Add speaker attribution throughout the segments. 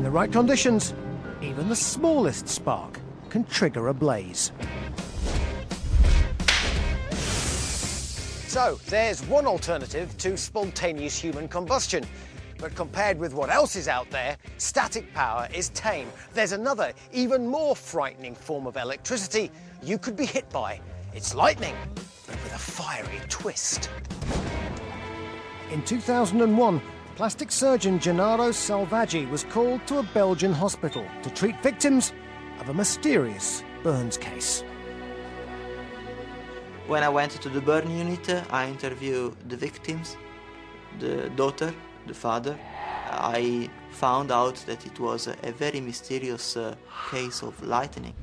Speaker 1: In the right conditions, even the smallest spark can trigger a blaze. So, there's one alternative to spontaneous human combustion. But compared with what else is out there, static power is tame. There's another, even more frightening form of electricity you could be hit by. It's lightning, but with a fiery twist. In 2001, plastic surgeon Gennaro Selvaggi was called to a Belgian hospital to treat victims of a mysterious burns case.
Speaker 2: When I went to the burn unit, I interviewed the victims, the daughter, the father. I found out that it was a very mysterious uh, case of lightning.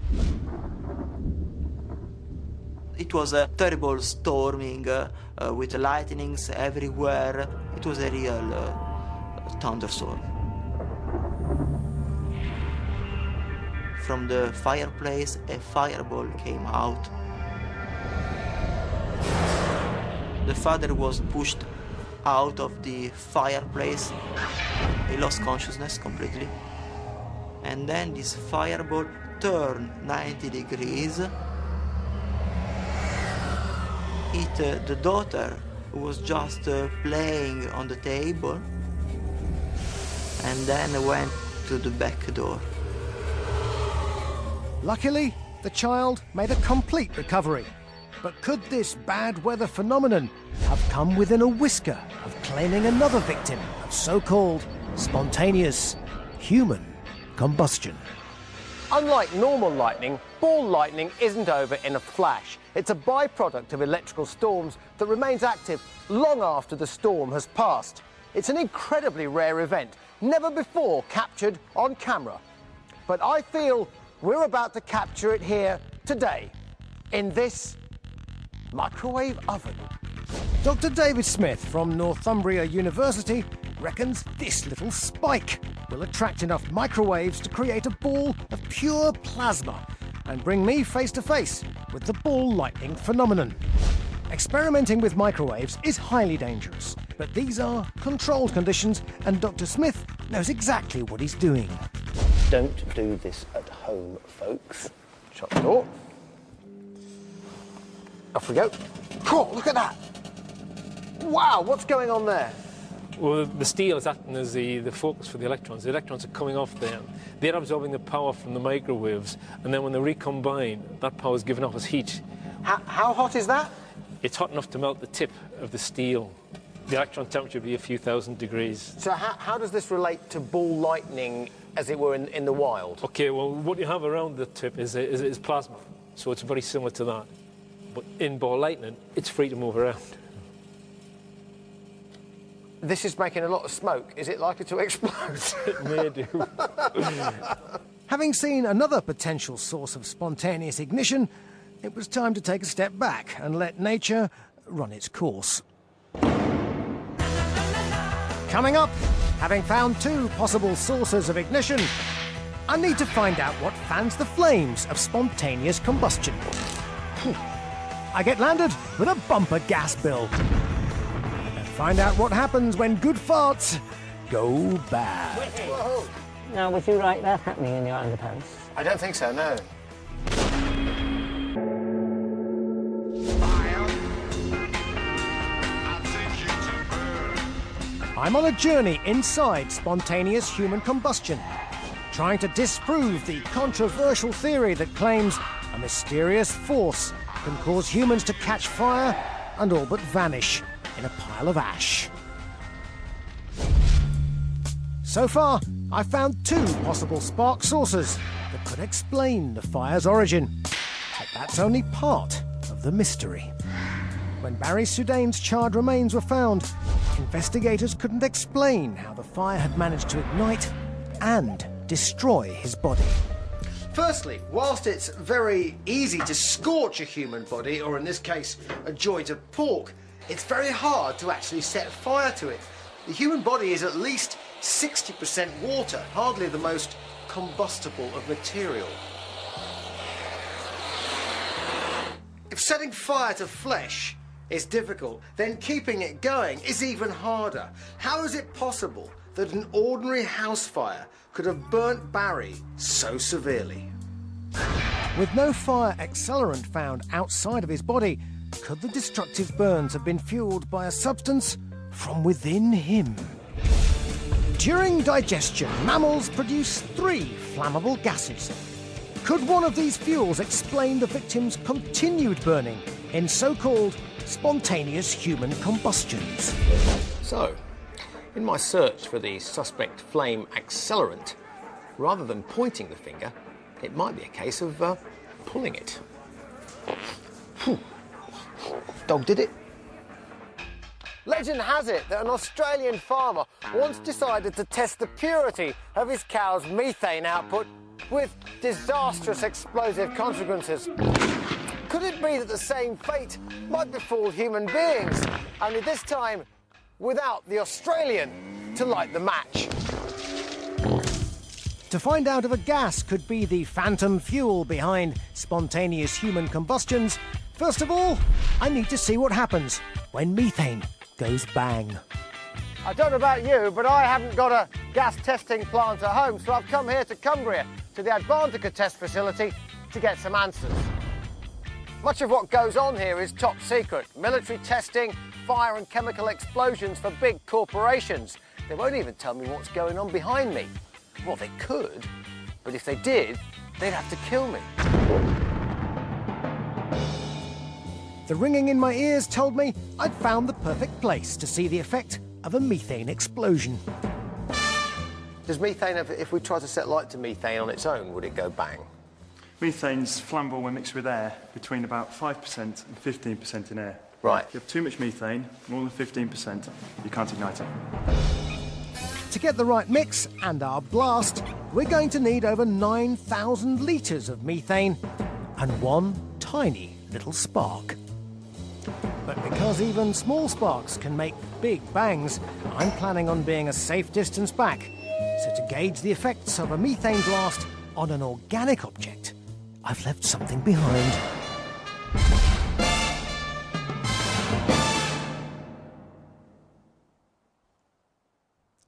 Speaker 2: It was a terrible storming uh, uh, with lightnings everywhere. It was a real uh, thunderstorm. From the fireplace, a fireball came out The father was pushed out of the fireplace. He lost consciousness completely. And then this fireball turned 90 degrees, hit uh, the daughter who was just uh, playing on the table, and then went to the back door.
Speaker 1: Luckily, the child made a complete recovery. But could this bad weather phenomenon have come within a whisker of claiming another victim of so called spontaneous human combustion? Unlike normal lightning, ball lightning isn't over in a flash. It's a byproduct of electrical storms that remains active long after the storm has passed. It's an incredibly rare event, never before captured on camera. But I feel we're about to capture it here today, in this microwave oven. Dr. David Smith from Northumbria University reckons this little spike will attract enough microwaves to create a ball of pure plasma and bring me face to face with the ball lightning phenomenon. Experimenting with microwaves is highly dangerous, but these are controlled conditions, and Dr. Smith knows exactly what he's doing.
Speaker 3: Don't do this at home, folks. Shut the door. Off we go. Cool, look at that. Wow, what's going on there?
Speaker 4: Well, the steel is acting as the, the focus for the electrons. The electrons are coming off there. They're absorbing the power from the microwaves, and then when they recombine, that power is given off as heat.
Speaker 3: How, how hot is that?
Speaker 4: It's hot enough to melt the tip of the steel. The electron temperature would be a few thousand degrees.
Speaker 3: So how, how does this relate to ball lightning, as it were, in, in the wild?
Speaker 4: Okay, well, what you have around the tip is, is, is plasma, so it's very similar to that. But in ball lightning, it's free to move around.
Speaker 3: This is making a lot of smoke. Is it likely to explode?
Speaker 4: it may do.
Speaker 1: Having seen another potential source of spontaneous ignition, it was time to take a step back and let nature run its course. Coming up, having found two possible sources of ignition, I need to find out what fans the flames of spontaneous combustion. I get landed with a bumper gas bill. And find out what happens when good farts go bad.
Speaker 5: Now, would you like that happening in your underpants?
Speaker 3: I don't think so, no.
Speaker 1: I'm on a journey inside spontaneous human combustion, trying to disprove the controversial theory that claims a mysterious force can cause humans to catch fire and all but vanish in a pile of ash. So far, I've found two possible spark sources that could explain the fire's origin. But that's only part of the mystery. When Barry Soudane's charred remains were found, investigators couldn't explain how the fire had managed to ignite and destroy his body.
Speaker 3: Firstly, whilst it's very easy to scorch a human body, or in this case, a joint of pork, it's very hard to actually set fire to it. The human body is at least 60% water, hardly the most combustible of material. If setting fire to flesh is difficult, then keeping it going is even harder. How is it possible that an ordinary house fire could have burnt Barry so severely?
Speaker 1: With no fire accelerant found outside of his body, could the destructive burns have been fueled by a substance from within him? During digestion, mammals produce three flammable gases. Could one of these fuels explain the victim's continued burning in so called spontaneous human combustions?
Speaker 6: So, in my search for the suspect flame accelerant, rather than pointing the finger, it might be a case of uh, pulling it. Phew. Dog did it.
Speaker 3: Legend has it that an Australian farmer once decided to test the purity of his cow's methane output with disastrous explosive consequences. Could it be that the same fate might befall human beings, only this time without the Australian to light the match?
Speaker 1: To find out if a gas could be the phantom fuel behind spontaneous human combustions, first of all, I need to see what happens when methane goes bang.
Speaker 3: I don't know about you, but I haven't got a gas testing plant at home, so I've come here to Cumbria, to the Advantica test facility, to get some answers. Much of what goes on here is top secret. Military testing, fire and chemical explosions for big corporations. They won't even tell me what's going on behind me. Well, they could, but if they did, they'd have to kill me.
Speaker 1: The ringing in my ears told me I'd found the perfect place to see the effect of a methane explosion.
Speaker 3: Does methane, if- if we try to set light to methane on its own, would it go bang?
Speaker 7: Methane's flammable when mixed with air, between about 5% and 15% in air.
Speaker 3: Right.
Speaker 7: If you have too much methane, more than 15%, you can't ignite it.
Speaker 1: To get the right mix and our blast, we're going to need over 9,000 litres of methane and one tiny little spark. But because even small sparks can make big bangs, I'm planning on being a safe distance back. So, to gauge the effects of a methane blast on an organic object, I've left something behind.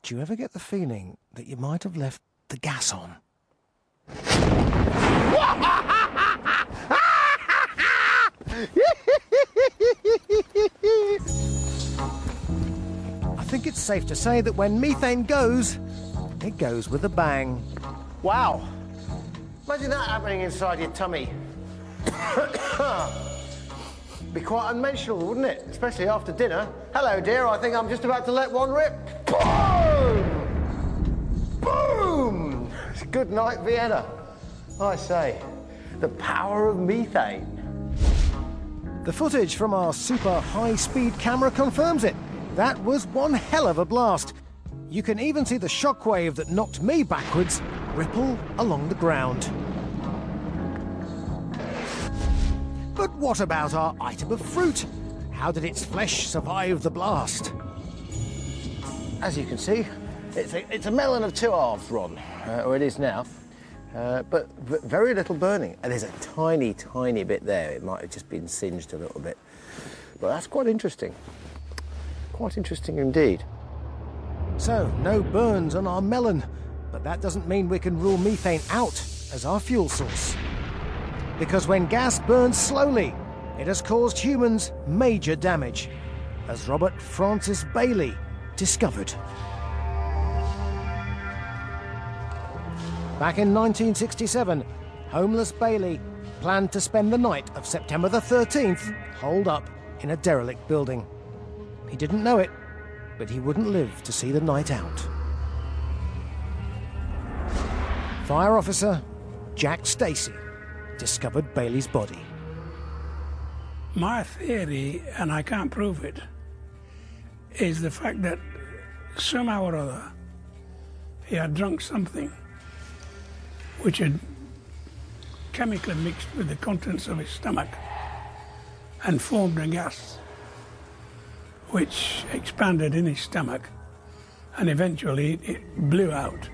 Speaker 1: Do you ever get the feeling that you might have left the gas on? I think it's safe to say that when methane goes, it goes with a bang.
Speaker 3: Wow. Imagine that happening inside your tummy. Be quite unmentionable, wouldn't it? Especially after dinner. Hello, dear, I think I'm just about to let one rip. Boom! Boom! Good night, Vienna. I say, the power of methane.
Speaker 1: The footage from our super high speed camera confirms it. That was one hell of a blast. You can even see the shockwave that knocked me backwards ripple along the ground. But what about our item of fruit? How did its flesh survive the blast?
Speaker 3: As you can see, it's a, it's a melon of two halves, Ron, uh, or it is now. Uh, but very little burning. And there's a tiny, tiny bit there. It might have just been singed a little bit. But that's quite interesting. Quite interesting indeed.
Speaker 1: So, no burns on our melon, but that doesn't mean we can rule methane out as our fuel source. Because when gas burns slowly, it has caused humans major damage, as Robert Francis Bailey discovered. Back in 1967, homeless Bailey planned to spend the night of September the 13th holed up in a derelict building. He didn't know it, but he wouldn't live to see the night out. Fire officer Jack Stacey discovered Bailey's body.
Speaker 8: My theory, and I can't prove it, is the fact that somehow or other he had drunk something which had chemically mixed with the contents of his stomach and formed a gas which expanded in his stomach and eventually it blew out